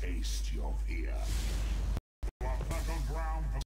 taste your fear. You are battleground